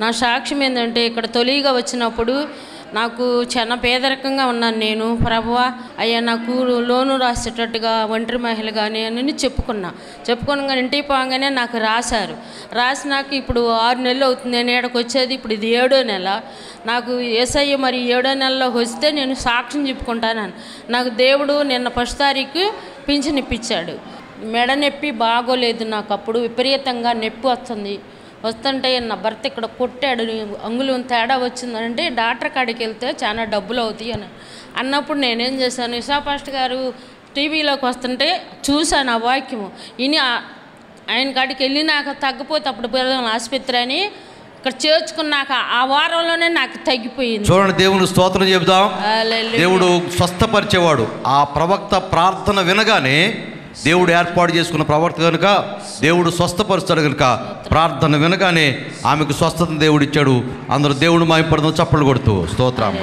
నా సాక్ష్యం ఏంటంటే ఇక్కడ తొలిగా వచ్చినప్పుడు నాకు చాలా పేదరికంగా ఉన్నాను నేను. ప్రభువా అయ్యా నాకు లోను రాసేటట్టుగా ఒంటరి మహిళ కానీ అని చెప్పుకున్నా. చెప్పుకున్నా ఇంటికి పోగానే నాకు రాశారు. రాసినాక ఇప్పుడు ఆరు నెలలు అవుతుంది. నేను ఇక్కడికి వచ్చేది ఇప్పుడు ఇది ఏడో నెల. నాకు ఏసయ్య మరి ఏడో నెలలో వస్తే నేను సాక్ష్యం చెప్పుకుంటాను. నాకు దేవుడు నిన్న ఫస్ట్ తారీఖు పింఛన్ ఇప్పించాడు. మెడ నొప్పి బాగోలేదు నాకు అప్పుడు. విపరీతంగా నొప్పి వస్తుంది. వస్తుంటే నా భర్త ఇక్కడ కొట్టాడు అంగుళం తేడా వచ్చిందంటే డాక్టర్ కాడికి వెళ్తే చాలా డబ్బులు అవుతాయి అని. అన్నప్పుడు నేనేం చేశాను ఇషా పాస్ట్ గారు టీవీలోకి వస్తుంటే చూశాను ఆ వాక్యము. ఇని ఆయన కాడికి వెళ్ళి నాకు తగ్గిపోతే అప్పుడు పెడదాం ఆసుపత్రి అని ఇక్కడ చేర్చుకున్నాక ఆ వారంలోనే నాకు తగ్గిపోయింది. చూడండి దేవుని స్తోత్రం చెబుదాం. దేవుడు స్వస్థపరిచేవాడు. ఆ ప్రవక్త ప్రార్థన వినగానే దేవుడు ఏర్పాటు చేసుకున్న ప్రవక్త కనుక దేవుడు స్వస్థపరుస్తాడు కనుక ప్రార్థన వినగానే ఆమెకు స్వస్థత దేవుడు ఇచ్చాడు. అందరూ దేవుడు మాయపడదాం చప్పలు కొడుతూ. స్తోత్రం.